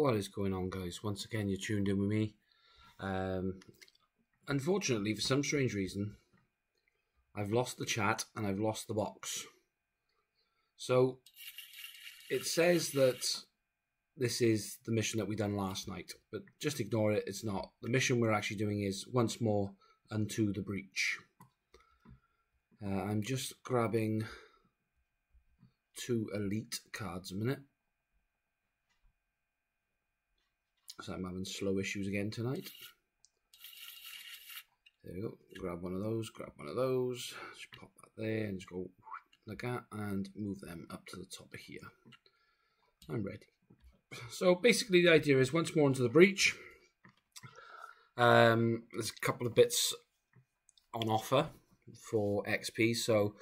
What is going on, guys? Once again, you're tuned in with me. Um, unfortunately, for some strange reason, I've lost the chat and I've lost the box. So it says that this is the mission that we done last night, but just ignore it. It's not. The mission we're actually doing is once more unto the breach. Uh, I'm just grabbing two elite cards a minute. I'm having slow issues again tonight. There we go. Grab one of those, grab one of those. Just pop that there and just go like that and move them up to the top of here. I'm ready. So basically the idea is once more into the breach. Um, there's a couple of bits on offer for XP. So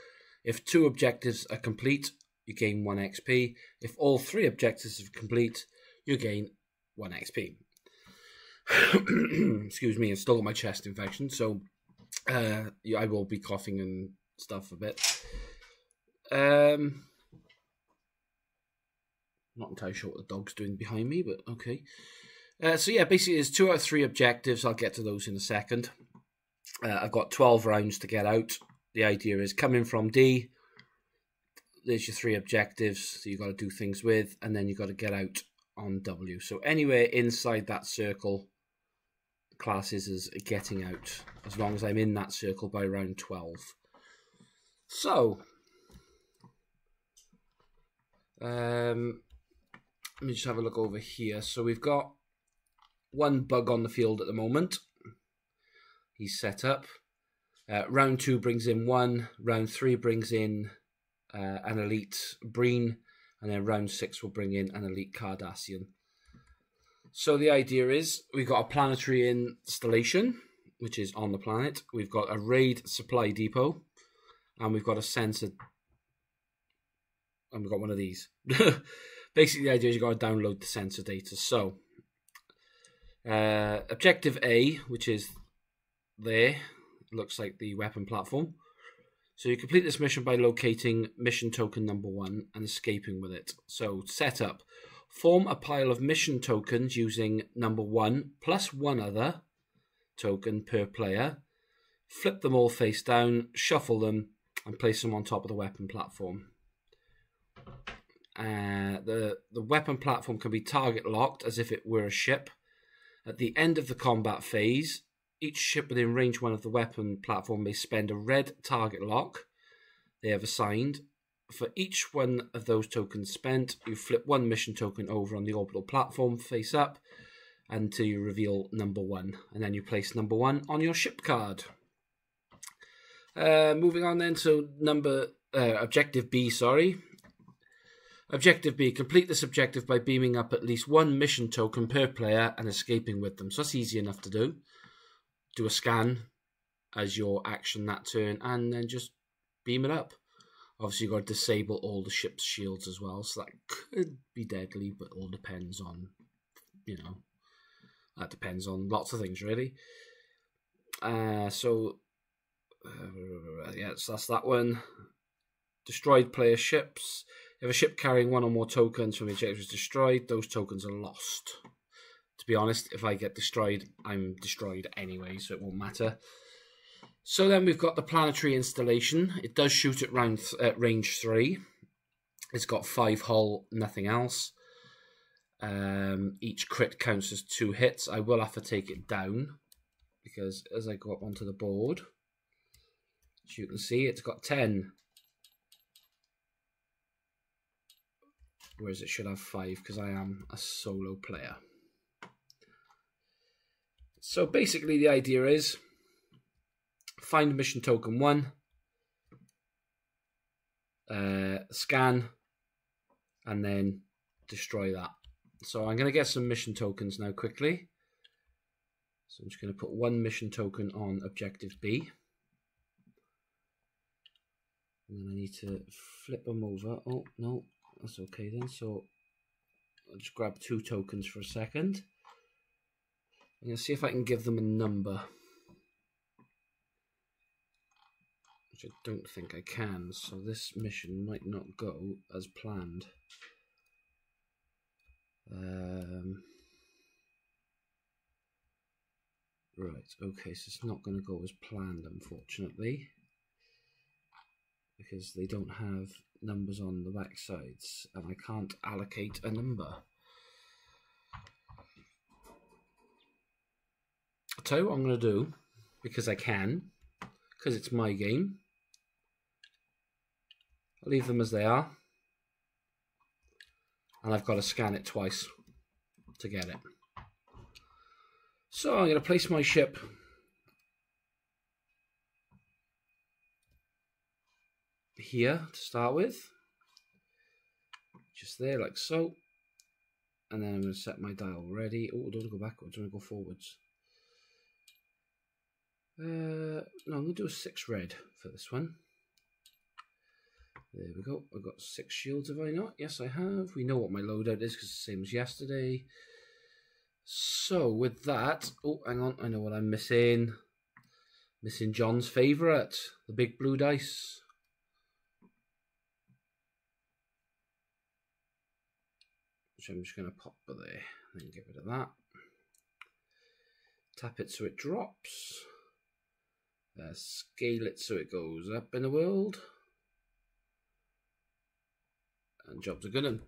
if two objectives are complete, you gain 1 XP. If all three objectives are complete, you gain 1 XP. Excuse me, I've still got my chest infection, so uh, I will be coughing and stuff a bit. Um, not entirely sure what the dog's doing behind me, but okay. Uh, so yeah, basically, there's two out of three objectives. I'll get to those in a second. Uh, I've got 12 rounds to get out. The idea is coming from D. There's your three objectives, so you've got to do things with, and then you've got to get out on W. So anywhere inside that circle, classes as getting out, as long as I'm in that circle by round 12. So, um, let me just have a look over here. So we've got one bug on the field at the moment. He's set up. Uh, round two brings in one. Round three brings in uh, an elite Breen and then round six will bring in an elite Cardassian. So the idea is we've got a planetary installation, which is on the planet. We've got a raid supply depot, and we've got a sensor. And we've got one of these. Basically, the idea is you've got to download the sensor data. So, uh, objective A, which is there, looks like the weapon platform. So you complete this mission by locating mission token number one and escaping with it. So setup. Form a pile of mission tokens using number one plus one other token per player. Flip them all face down, shuffle them, and place them on top of the weapon platform. Uh, the the weapon platform can be target locked as if it were a ship. At the end of the combat phase, each ship within range one of the weapon platform may spend a red target lock they have assigned. For each one of those tokens spent, you flip one mission token over on the orbital platform face up until you reveal number one. And then you place number one on your ship card. Uh, moving on then to number uh, objective B, sorry. Objective B, complete this objective by beaming up at least one mission token per player and escaping with them. So that's easy enough to do do a scan as your action that turn, and then just beam it up. Obviously, you've got to disable all the ship's shields as well, so that could be deadly, but all depends on, you know, that depends on lots of things, really. Uh, so, uh, yeah, so that's that one. Destroyed player ships. If a ship carrying one or more tokens from the objective is destroyed, those tokens are lost to be honest, if I get destroyed, I'm destroyed anyway, so it won't matter. So then we've got the planetary installation. It does shoot at, round at range three. It's got five hull, nothing else. Um, each crit counts as two hits. I will have to take it down because as I go up onto the board, as you can see, it's got 10. Whereas it should have five because I am a solo player. So basically, the idea is find mission token one, uh, scan, and then destroy that. So I'm going to get some mission tokens now quickly. So I'm just going to put one mission token on objective B. And then I need to flip them over. Oh, no, that's okay then. So I'll just grab two tokens for a second. I'm going to see if I can give them a number. Which I don't think I can, so this mission might not go as planned. Um, right, okay, so it's not going to go as planned, unfortunately, because they don't have numbers on the back sides, and I can't allocate a number. Tell you what I'm going to do, because I can, because it's my game. I'll leave them as they are and I've got to scan it twice to get it. So I'm going to place my ship here to start with, just there like so, and then I'm going to set my dial ready. Oh, don't go backwards, I want to go forwards. Uh, no, I'm going to do a 6 red for this one. There we go. I've got six shields, have I not? Yes, I have. We know what my loadout is because it's the same as yesterday. So, with that... Oh, hang on. I know what I'm missing. Missing John's favourite. The big blue dice. Which I'm just going to pop there. Then get rid of that. Tap it so it drops. Uh, scale it so it goes up in the world and jobs are good.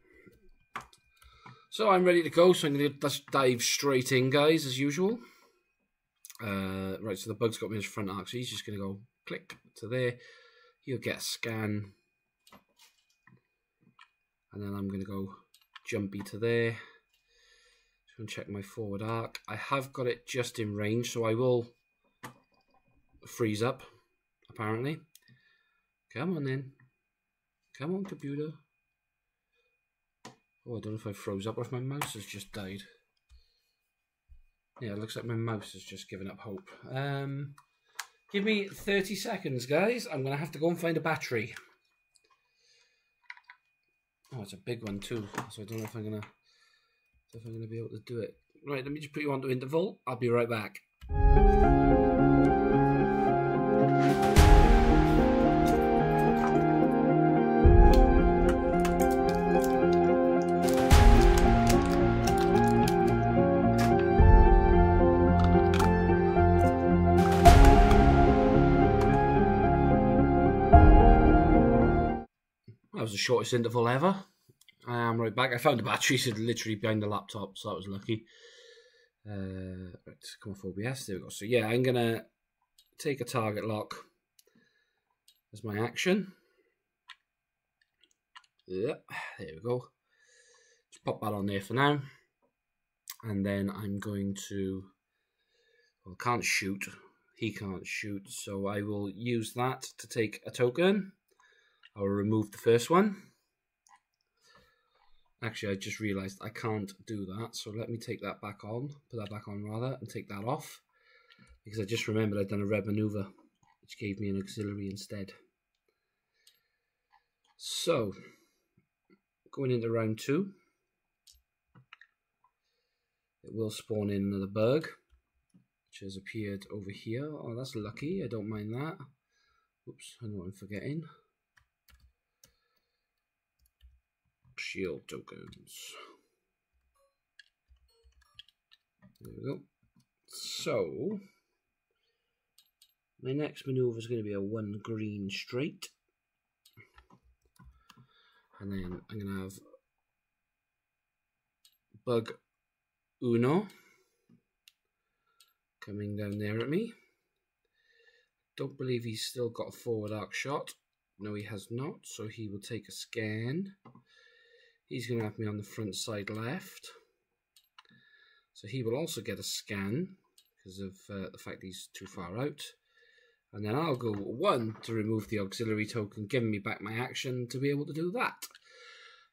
So I'm ready to go. So I'm going to just dive straight in, guys, as usual. Uh, right, so the bug's got me in his front arc, so he's just going to go click to there. He'll get a scan. And then I'm going to go jumpy to there. Just going to check my forward arc. I have got it just in range, so I will freeze up, apparently. Come on then. Come on, computer. Oh, I don't know if I froze up or if my mouse has just died. Yeah, it looks like my mouse has just given up hope. Um, give me 30 seconds, guys. I'm going to have to go and find a battery. Oh, it's a big one too, so I don't know if I'm going to if I'm going to be able to do it. Right, let me just put you onto interval. I'll be right back. Was the shortest interval ever. I am right back. I found the batteries literally behind the laptop, so that was lucky. Uh, right, come off OBS. There we go. So yeah, I'm gonna take a target lock as my action. Yep, there we go. Just pop that on there for now, and then I'm going to. Well, can't shoot. He can't shoot, so I will use that to take a token. I'll remove the first one. Actually, I just realized I can't do that. So let me take that back on, put that back on rather, and take that off. Because I just remembered I'd done a red maneuver, which gave me an auxiliary instead. So, going into round two, it will spawn in another bug, which has appeared over here. Oh, that's lucky. I don't mind that. Oops, I know what I'm forgetting. Shield tokens. There we go. So, my next maneuver is going to be a one green straight. And then I'm going to have Bug Uno coming down there at me. Don't believe he's still got a forward arc shot. No, he has not, so he will take a scan. He's going to have me on the front side left. So he will also get a scan because of uh, the fact he's too far out. And then I'll go one to remove the auxiliary token, giving me back my action to be able to do that.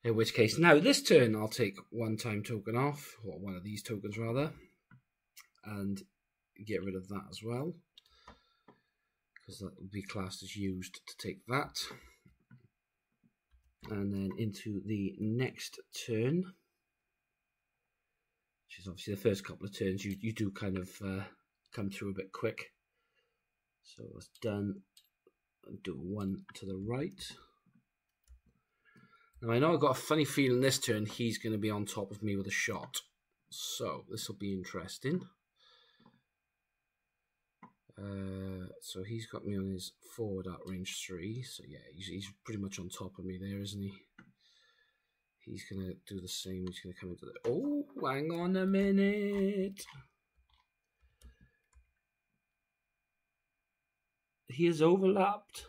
In which case, now this turn, I'll take one time token off, or one of these tokens rather, and get rid of that as well. Because that will be classed as used to take that and then into the next turn, which is obviously the first couple of turns, you, you do kind of uh, come through a bit quick. So it's done. Do one to the right. Now I know I've got a funny feeling this turn he's going to be on top of me with a shot. So this will be interesting. Uh, so he's got me on his forward at range three. So yeah, he's, he's pretty much on top of me there, isn't he? He's going to do the same. He's going to come into the... Oh, hang on a minute. He has overlapped.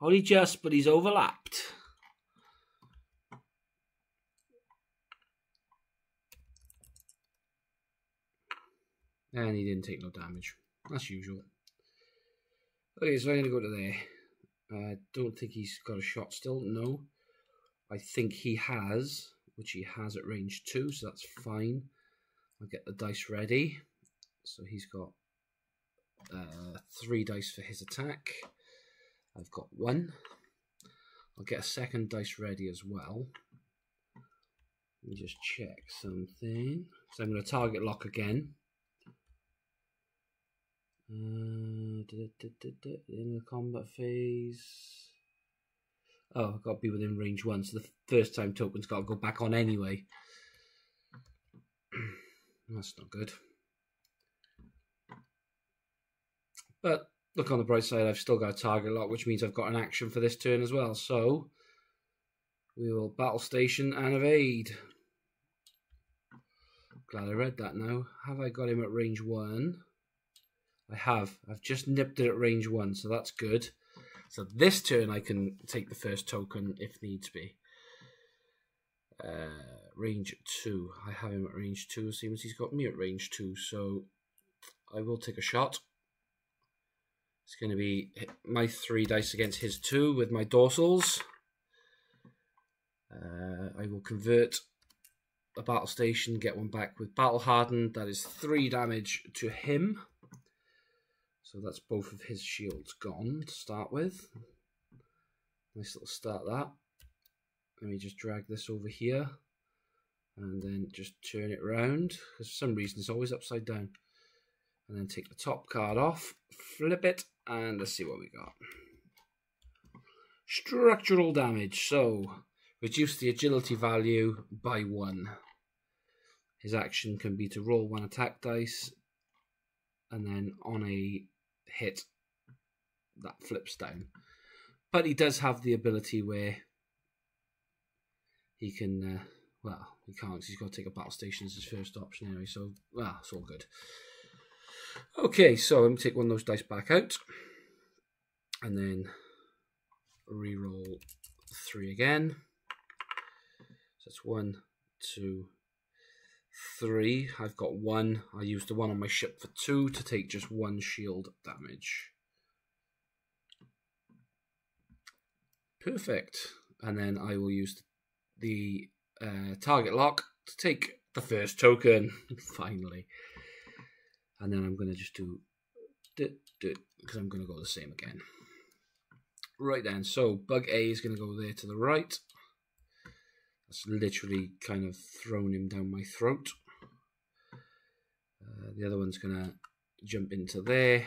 Only just, but he's overlapped. And he didn't take no damage. That's usual. Okay, so I'm going to go to there. I don't think he's got a shot still. No. I think he has, which he has at range 2, so that's fine. I'll get the dice ready. So he's got uh, 3 dice for his attack. I've got 1. I'll get a second dice ready as well. Let me just check something. So I'm going to target lock again. Uh, in the combat phase. Oh, I've got to be within range one, so the first time token's got to go back on anyway. That's not good. But look on the bright side, I've still got a target lock, which means I've got an action for this turn as well. So we will battle station and evade. Glad I read that now. Have I got him at range one? I have. I've just nipped it at range one, so that's good. So this turn I can take the first token if needs be. Uh, range two. I have him at range two. Seems he's got me at range two, so I will take a shot. It's going to be my three dice against his two with my dorsals. Uh, I will convert a battle station, get one back with battle hardened. That is three damage to him. So that's both of his shields gone to start with. Nice little start that. Let me just drag this over here and then just turn it around because for some reason it's always upside down. And then take the top card off, flip it, and let's see what we got. Structural damage. So reduce the agility value by one. His action can be to roll one attack dice and then on a hit that flips down. But he does have the ability where he can, uh, well, he can't he's got to take a battle station as his first option anyway, so, well, it's all good. Okay, so I'm to take one of those dice back out and then re-roll three again. So that's one, two, three. I've got one. I used the one on my ship for two to take just one shield damage. Perfect. And then I will use the uh, target lock to take the first token, finally. And then I'm going to just do because I'm going to go the same again. Right then, so bug A is going to go there to the right. That's literally kind of thrown him down my throat. Uh, the other one's going to jump into there.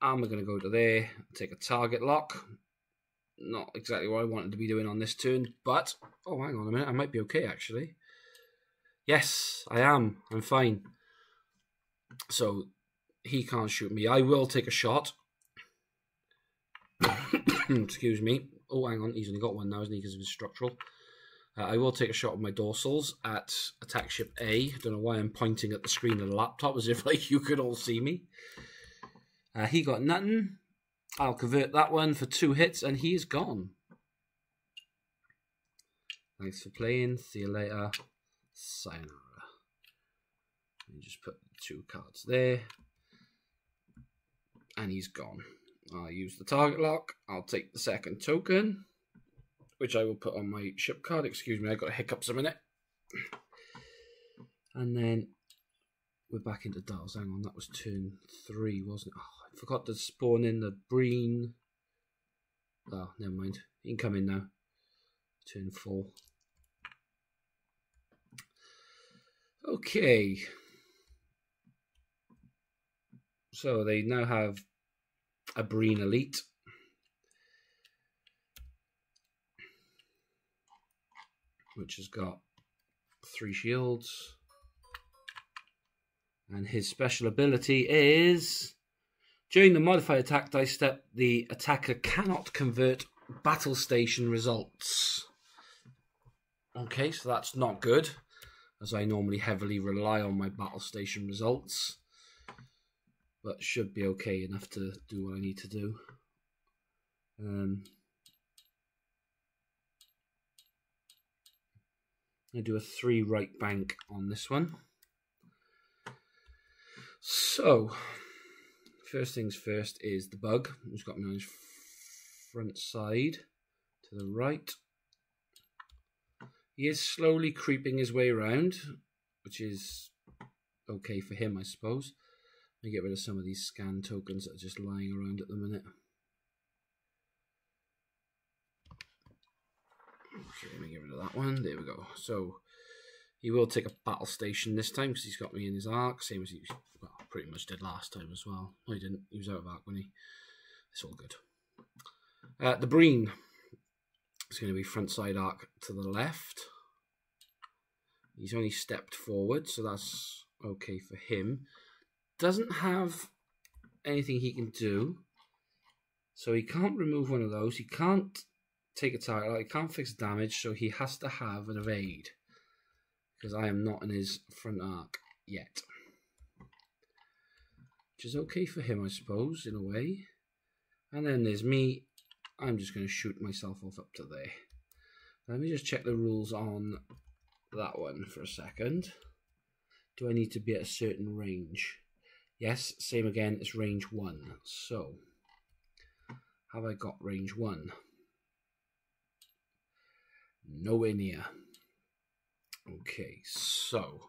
I'm going to go to there, take a target lock. Not exactly what I wanted to be doing on this turn, but oh, hang on a minute, I might be okay actually. Yes, I am. I'm fine. So he can't shoot me. I will take a shot. Excuse me. Oh, hang on. He's only got one now, isn't he? Because of his structural. Uh, I will take a shot of my dorsals at attack ship A. Don't know why I'm pointing at the screen of the laptop as if like you could all see me. Uh, he got nothing. I'll convert that one for two hits, and he is gone. Thanks for playing. See you later. Sayonara. Let me just put two cards there. And he's gone. I'll use the target lock. I'll take the second token, which I will put on my ship card. Excuse me, I got hiccups a minute. And then we're back into dials. Hang on, that was turn three, wasn't it? Oh, I forgot to spawn in the Breen. Oh, never mind. You can come in now. Turn four. Okay. So they now have a Breen Elite. Which has got three shields. And his special ability is during the modified attack dice step, the attacker cannot convert battle station results. Okay, so that's not good, as I normally heavily rely on my battle station results. But should be okay enough to do what I need to do. Um, I do a three right bank on this one. So, first things first is the bug, who's got me on his front side to the right. He is slowly creeping his way around, which is okay for him, I suppose. Me get rid of some of these scan tokens that are just lying around at the minute. Okay, let me get rid of that one. There we go. So he will take a battle station this time because he's got me in his arc, same as he well, pretty much did last time as well. No, he didn't. He was out of arc when he. It's all good. Uh, the Breen is going to be front side arc to the left. He's only stepped forward, so that's okay for him. Doesn't have anything he can do. So he can't remove one of those. He can't take a target. He can't fix damage, so he has to have an evade. Because I am not in his front arc yet. Which is okay for him, I suppose, in a way. And then there's me. I'm just going to shoot myself off up to there. Let me just check the rules on that one for a second. Do I need to be at a certain range? Yes, same again, it's range 1. So, have I got range 1? Nowhere near. Okay, so,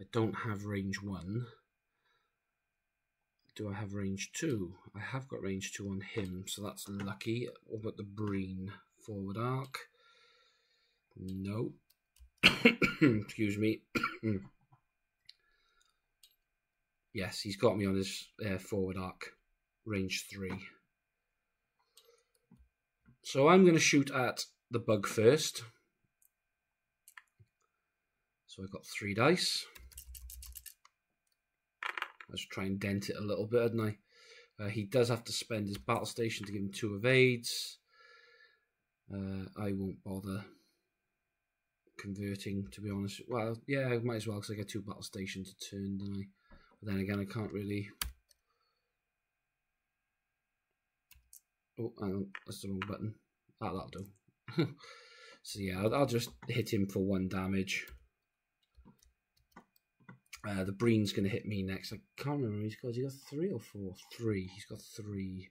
I don't have range 1. Do I have range 2? I have got range 2 on him, so that's lucky. What about the Breen? Forward arc? No. Excuse me. yes, he's got me on his uh, forward arc, range 3. So I'm going to shoot at the bug first. So I've got three dice. Let's try and dent it a little bit, hadn't I? Uh, he does have to spend his battle station to give him two evades. Uh, I won't bother converting, to be honest. Well, yeah, I might as well because I get two battle stations a turn, don't I? But then again, I can't really. Oh, hang on, that's the wrong button. Ah, that'll do. so yeah, I'll, I'll, just hit him for one damage. Uh, the Breen's going to hit me next. I can't remember. He's got, he got three or four? Three. He's got three.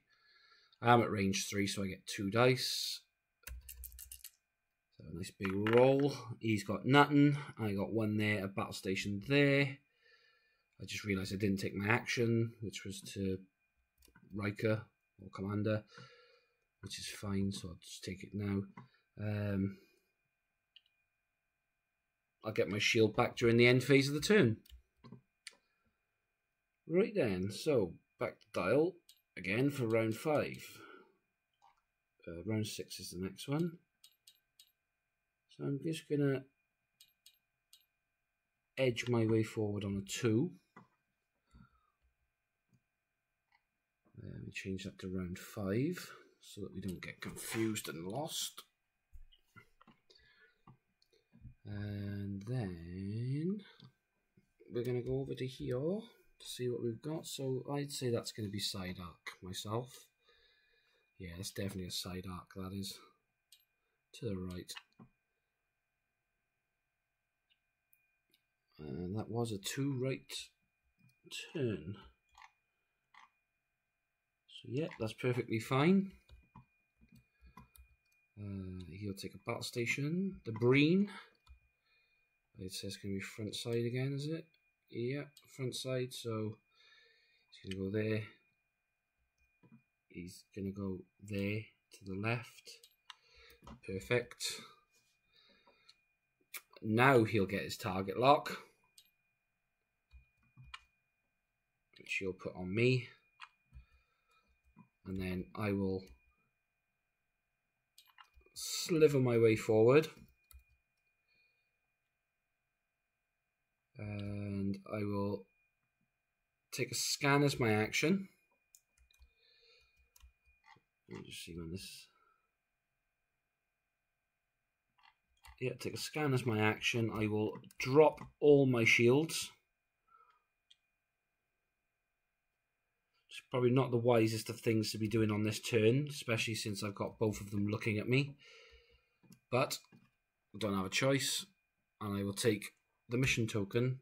I am at range three, so I get two dice. So a nice big roll. He's got nothing. I got one there, a battle station there. I just realised I didn't take my action, which was to Riker or Commander, which is fine, so I'll just take it now. Um, I'll get my shield back during the end phase of the turn. Right then, so back to dial again for round five. Uh, round six is the next one. So I'm just going to edge my way forward on a 2. Let me change that to round 5 so that we don't get confused and lost. And then we're going to go over to here to see what we've got. So I'd say that's going to be side arc myself. Yeah, that's definitely a side arc, that is. To the right. And that was a two right turn. So yeah, that's perfectly fine. Uh, he'll take a battle station. The Breen. It says going to be front side again, is it? Yeah, front side. So he's going to go there. He's going to go there to the left. Perfect. Now he'll get his target lock. which he'll put on me and then I will sliver my way forward and I will take a scan as my action. Let me just see when this. Yeah, take a scan as my action. I will drop all my shields. It's probably not the wisest of things to be doing on this turn, especially since I've got both of them looking at me. But I don't have a choice, and I will take the mission token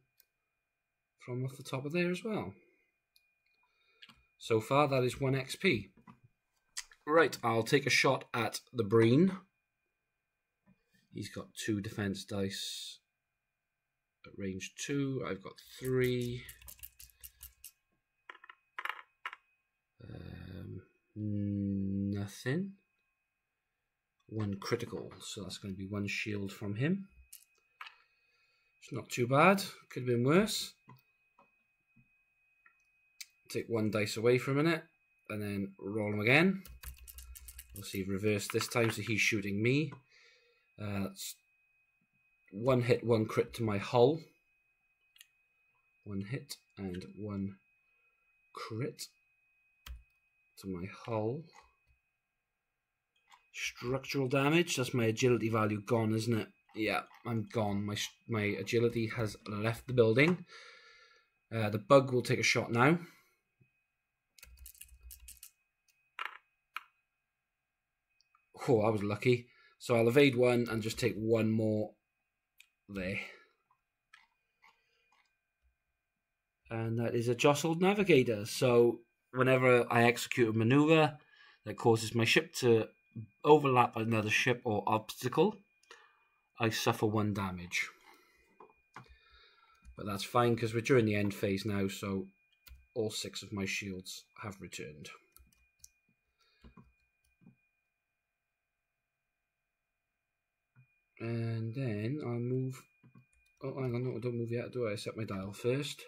from off the top of there as well. So far, that is 1 XP. Right, I'll take a shot at the Breen. He's got two defense dice at range 2. I've got 3. Um, nothing. One critical, so that's going to be one shield from him. It's not too bad. Could have been worse. Take one dice away for a minute, and then roll him again. We'll see reverse this time, so he's shooting me. Uh, one hit, one crit to my hull. One hit and one crit to my hull. Structural damage, that's my agility value gone, isn't it? Yeah, I'm gone. My my agility has left the building. Uh, the bug will take a shot now. Oh, I was lucky. So I'll evade one and just take one more there. And that is a jostled navigator. So whenever I execute a maneuver that causes my ship to overlap another ship or obstacle, I suffer one damage. But that's fine because we're during the end phase now, so all six of my shields have returned. And then I'll move. Oh, hang on, no, don't move yet, do I? I set my dial first.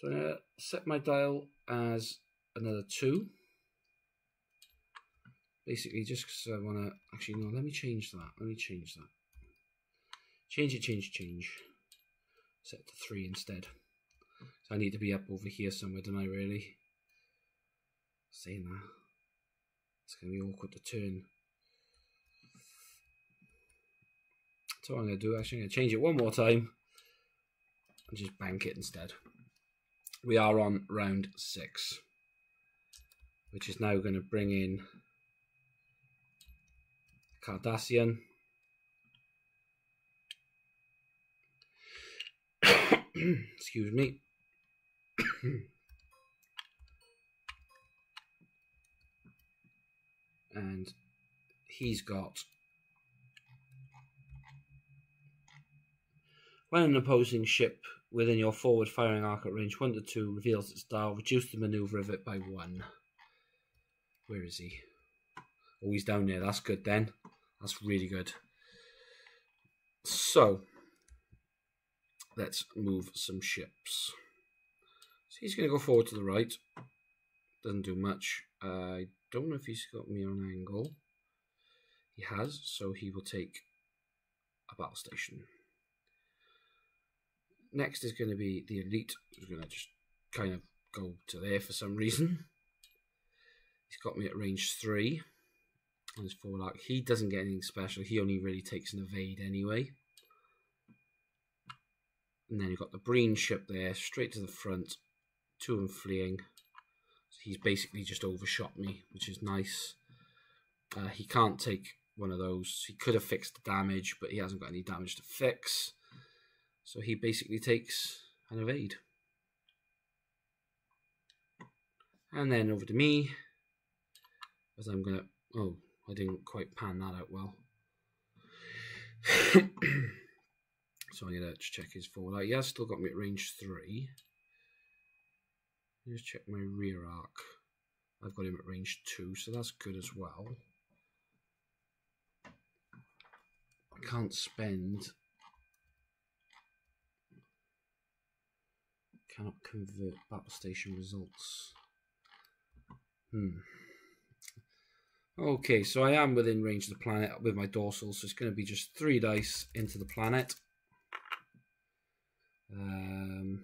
So I'm going to set my dial as another two. Basically, just because I want to. Actually, no, let me change that. Let me change that. Change it, change, change. Set to three instead. So I need to be up over here somewhere, don't I, really? Saying that. It's going to be awkward to turn. So what I'm going to do, actually, I'm going to change it one more time and just bank it instead. We are on round six, which is now going to bring in Cardassian. Excuse me. and he's got When an opposing ship within your forward firing arc at range 1 to 2 reveals its dial, reduce the maneuver of it by 1. Where is he? Oh, he's down there. That's good then. That's really good. So, let's move some ships. So he's going to go forward to the right. Doesn't do much. I don't know if he's got me on angle. He has, so he will take a battle station. Next is going to be the elite, who's going to just kind of go to there for some reason. He's got me at range three on his arc. He doesn't get anything special. He only really takes an evade anyway. And then you've got the Breen ship there, straight to the front. Two them fleeing. So he's basically just overshot me, which is nice. Uh, he can't take one of those. He could have fixed the damage, but he hasn't got any damage to fix. So he basically takes an evade. And then over to me, as I'm going to... Oh, I didn't quite pan that out well. so I'm going to check his forward. He has still got me at range 3. Just check my rear arc. I've got him at range 2, so that's good as well. I can't spend Cannot convert battle station results. Hmm. Okay, so I am within range of the planet with my dorsal, so it's going to be just three dice into the planet. Um,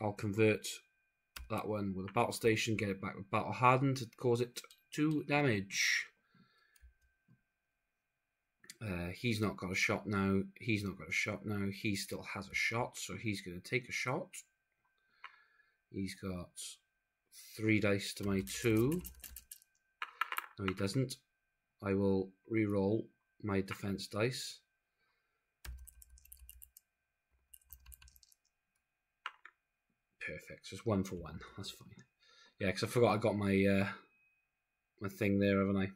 I'll convert that one with a battle station, get it back with battle hardened to cause it two damage. Uh, he's not got a shot now. He's not got a shot now. He still has a shot, so he's going to take a shot. He's got three dice to my two. No, he doesn't. I will re-roll my defense dice. Perfect. So it's one for one. That's fine. Yeah, because I forgot I got my uh, my thing there, haven't I?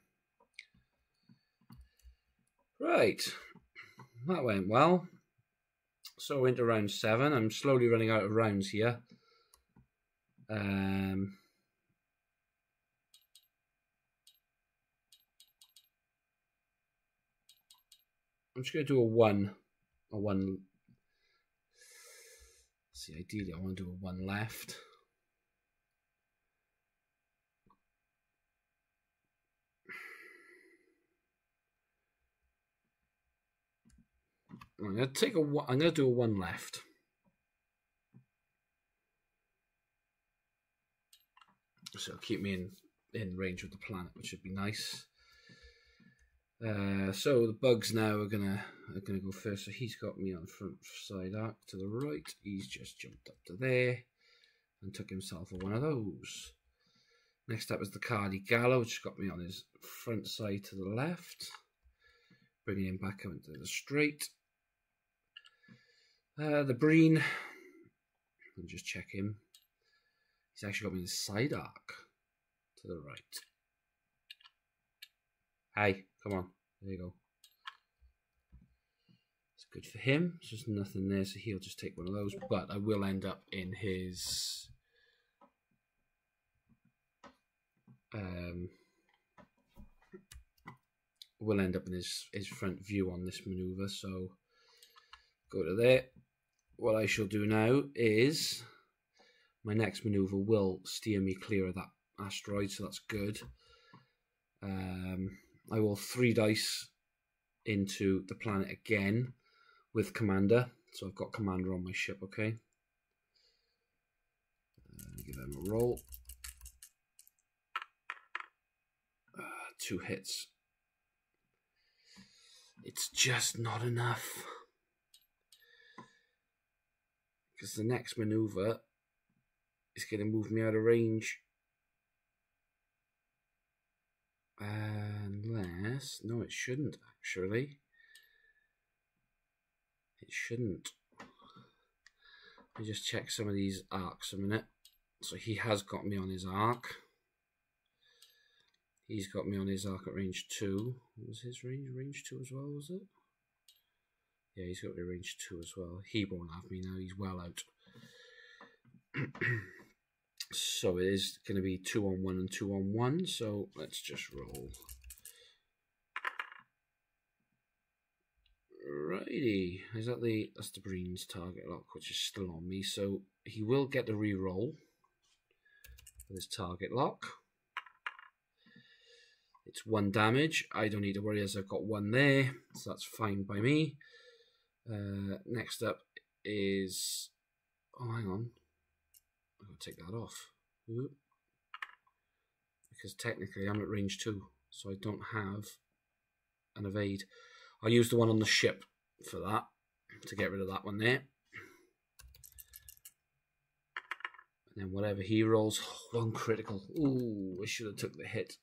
Right. That went well. So into round seven. I'm slowly running out of rounds here. Um, I'm just going to do a one. A one. See, ideally, I want to do a one left. I'm gonna take a. I'm gonna do a one left. So keep me in in range with the planet, which would be nice. Uh, so the bugs now are gonna are gonna go first. So he's got me on front side arc to the right. He's just jumped up to there and took himself a one of those. Next up is the Cardi Galor, which got me on his front side to the left, bringing him back out into the straight. Uh, the Breen, just check him. He's actually got me in side arc to the right. Hey, come on. There you go. It's good for him. There's just nothing there, so he'll just take one of those. But I will end up in his... Um, will end up in his, his front view on this maneuver, so go to there. What I shall do now is my next maneuver will steer me clear of that asteroid, so that's good. Um, I will three dice into the planet again with Commander. So I've got Commander on my ship, okay? Uh, give them a roll. Uh, two hits. It's just not enough. Because the next maneuver is going to move me out of range. Unless, no, it shouldn't actually. It shouldn't. Let me just check some of these arcs a minute. So he has got me on his arc. He's got me on his arc at range 2. What was his range? Range 2 as well, was it? Yeah, he's got me range 2 as well. He won't have me now, he's well out. so it is going to be 2 on 1 and 2 on 1. So let's just roll. Righty, is that the that's the Breen's target lock, which is still on me. So he will get the re-roll with his target lock. It's one damage. I don't need to worry as I've got one there, so that's fine by me. Uh, next up is oh, hang on, Gonna take that off because technically I'm at range two, so I don't have an evade. I use the one on the ship for that to get rid of that one there. And then whatever he rolls, one critical. Ooh, I should have took the hit.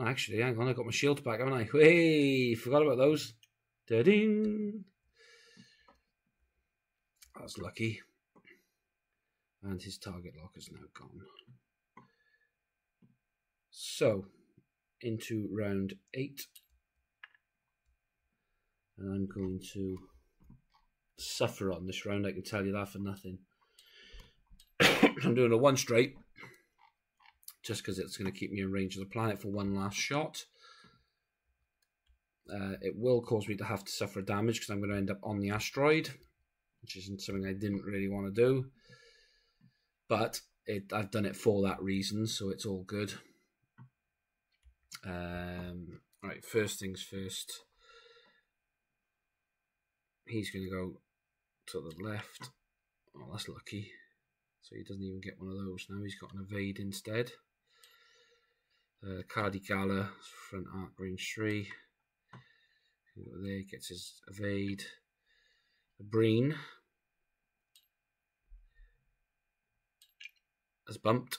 Actually, hang on, I got my shield back, haven't I? Hey, forgot about those. Da-ding! That's lucky. And his target lock is now gone. So, into round eight. And I'm going to suffer on this round, I can tell you that for nothing. I'm doing a one straight, just because it's going to keep me in range of the planet for one last shot. Uh, it will cause me to have to suffer damage because I'm going to end up on the asteroid, which isn't something I didn't really want to do. But it, I've done it for that reason, so it's all good. Um, right, first things first. He's going to go to the left. Oh, that's lucky. So he doesn't even get one of those now. He's got an evade instead. Uh, Cardi Galor, front arc range 3. There gets his evade. Breen has bumped.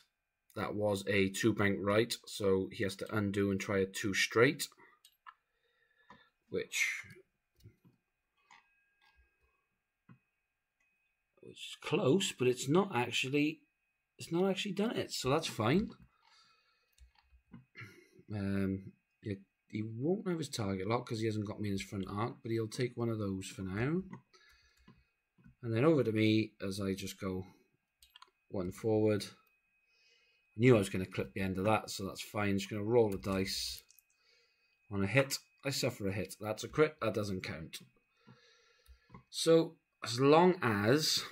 That was a two bank right, so he has to undo and try a two straight, which which is close, but it's not actually it's not actually done it, so that's fine. Um, he, he won't have his target lock because he hasn't got me in his front arc, but he'll take one of those for now. And then over to me as I just go one forward. Knew I was going to clip the end of that, so that's fine. Just going to roll the dice. On a hit, I suffer a hit. That's a crit. That doesn't count. So as long as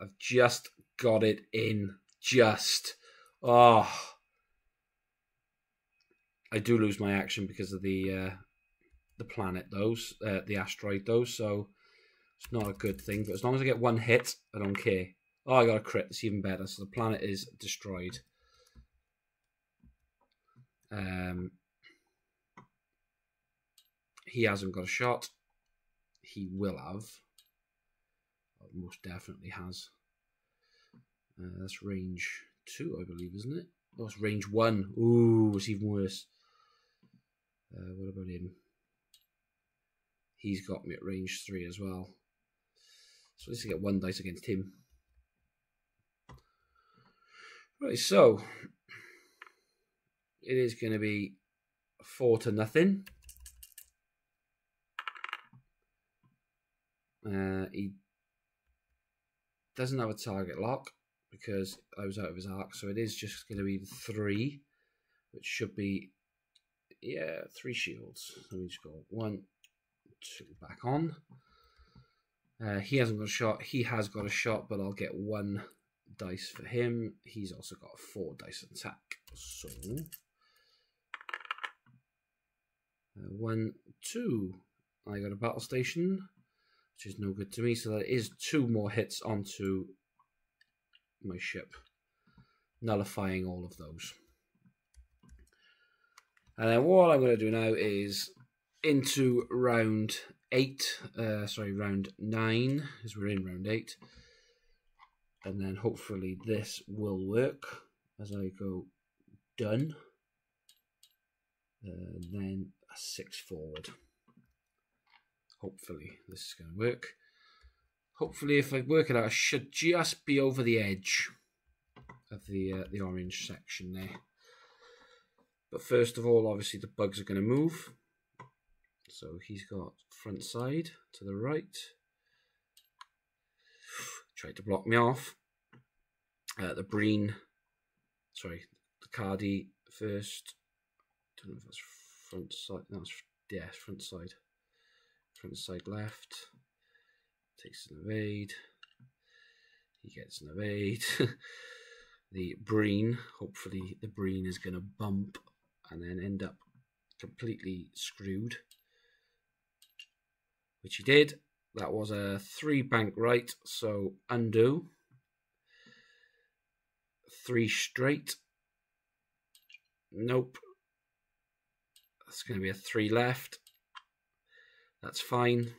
I've just got it in, just oh, I do lose my action because of the uh, the planet those uh, the asteroid those. So it's not a good thing. But as long as I get one hit, I don't care. Oh, I got a crit. It's even better. So the planet is destroyed. Um, he hasn't got a shot. He will have. Most definitely has. Uh, that's range two, I believe, isn't it? Oh, it's range one. Ooh, it's even worse. Uh, what about him? He's got me at range three as well. So let's get one dice against him. Right, so it is going to be four to nothing. Uh, he doesn't have a target lock because I was out of his arc, so it is just going to be three, which should be, yeah, three shields. Let me just go one, two, back on. Uh, he hasn't got a shot. He has got a shot, but I'll get one dice for him. He's also got four dice attack. So, uh, one, two. I got a battle station which is no good to me. So that is two more hits onto my ship, nullifying all of those. And then what I'm going to do now is into round eight, uh, sorry, round nine, as we're in round eight. And then hopefully this will work as I go done. Uh, then a six forward. Hopefully, this is going to work. Hopefully, if I work it out, I should just be over the edge of the uh, the orange section there. But first of all, obviously, the bugs are going to move. So he's got front side to the right. Tried to block me off. Uh, the Breen, sorry, the Cardi first. I Don't know if that's front side. That's yeah, front side front side left. Takes an evade. He gets an evade. the Breen, hopefully the Breen is going to bump and then end up completely screwed. Which he did. That was a three bank right, so undo. Three straight. Nope. That's going to be a three left. That's fine.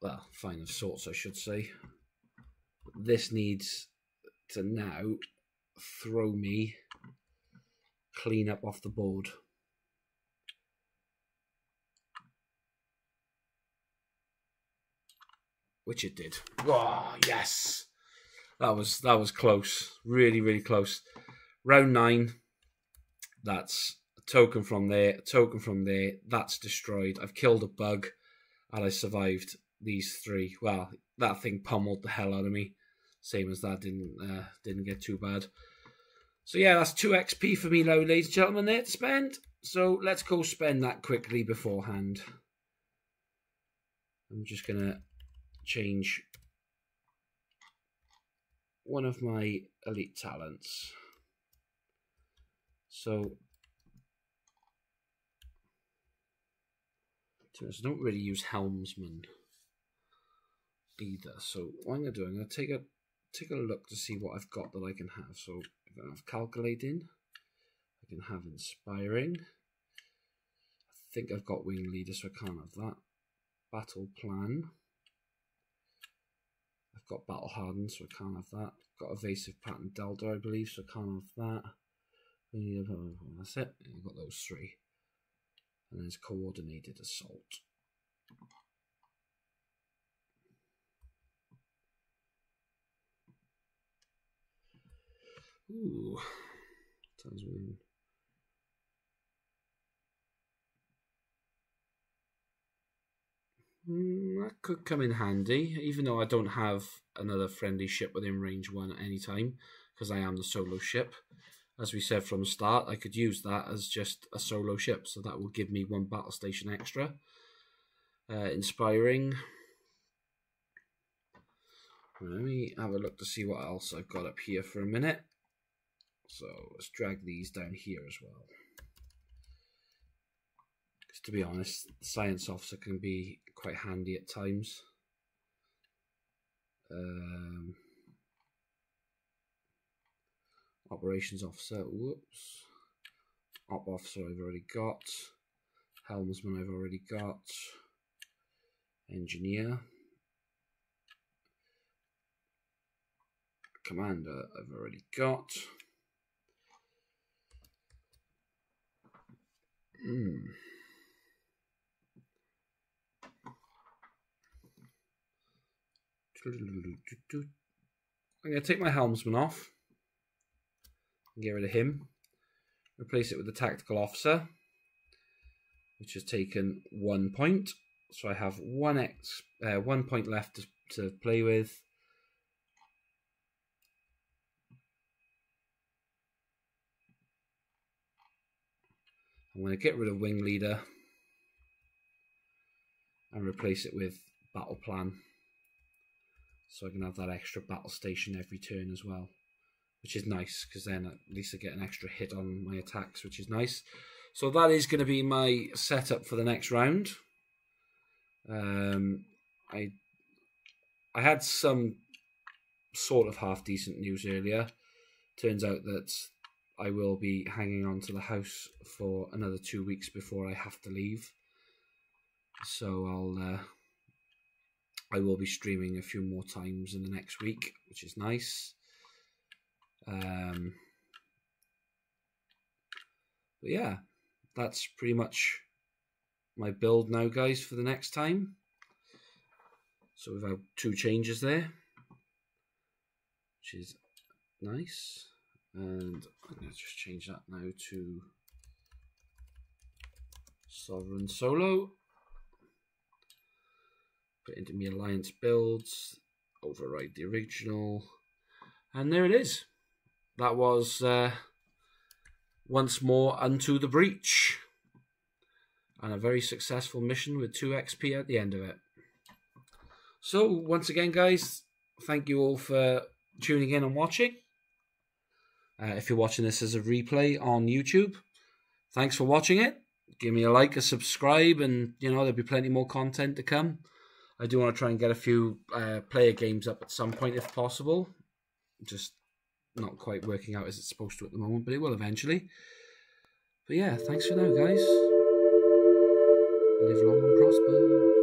Well, fine of sorts, I should say. This needs to now throw me clean up off the board. Which it did. Oh, yes. That was that was close. Really, really close. Round nine. That's a token from there, a token from there. That's destroyed. I've killed a bug, and I survived these three. Well, that thing pummeled the hell out of me. Same as that didn't uh, didn't get too bad. So yeah, that's two XP for me now, ladies and gentlemen, there to spend. So let's go spend that quickly beforehand. I'm just gonna change one of my elite talents. So I don't really use helmsman either. So what I'm gonna do, I'm gonna take a take a look to see what I've got that I can have. So I have calculating, I can have inspiring. I think I've got wing leader, so I can't have that. Battle plan. Got battle hardened, so I can't have that. Got evasive pattern delta, I believe, so I can't have that. Oh, that's it. I've got those three. And there's coordinated assault. Ooh, Tasman. Mm, that could come in handy, even though I don't have another friendly ship within range one at any time, because I am the solo ship. As we said from the start, I could use that as just a solo ship, so that will give me one battle station extra. Uh, inspiring. Let me have a look to see what else I've got up here for a minute. So let's drag these down here as well. Because to be honest, science officer can be quite handy at times. Um, operations officer, whoops. Op officer I've already got. Helmsman I've already got. Engineer. Commander I've already got. Mm. I'm going to take my helmsman off get rid of him. Replace it with the tactical officer, which has taken one point. So I have one x uh, one point left to, to play with. I'm going to get rid of Wing Leader and replace it with Battle Plan. So I can have that extra battle station every turn as well. Which is nice, because then at least I get an extra hit on my attacks, which is nice. So that is going to be my setup for the next round. Um, I I had some sort of half decent news earlier. Turns out that I will be hanging on to the house for another two weeks before I have to leave. So I'll uh, I will be streaming a few more times in the next week, which is nice. Um, but yeah, that's pretty much my build now, guys, for the next time. So we've had two changes there, which is nice. And I'm going to just change that now to Sovereign Solo. Put into my Alliance builds, override the original. And there it is. That was uh, once more Unto the Breach. And a very successful mission with 2 XP at the end of it. So, once again, guys, thank you all for tuning in and watching. Uh, if you're watching this as a replay on YouTube, thanks for watching it. Give me a like, a subscribe, and you know there'll be plenty more content to come. I do want to try and get a few uh, player games up at some point if possible. Just not quite working out as it's supposed to at the moment, but it will eventually. But yeah, thanks for now, guys. Live long and prosper.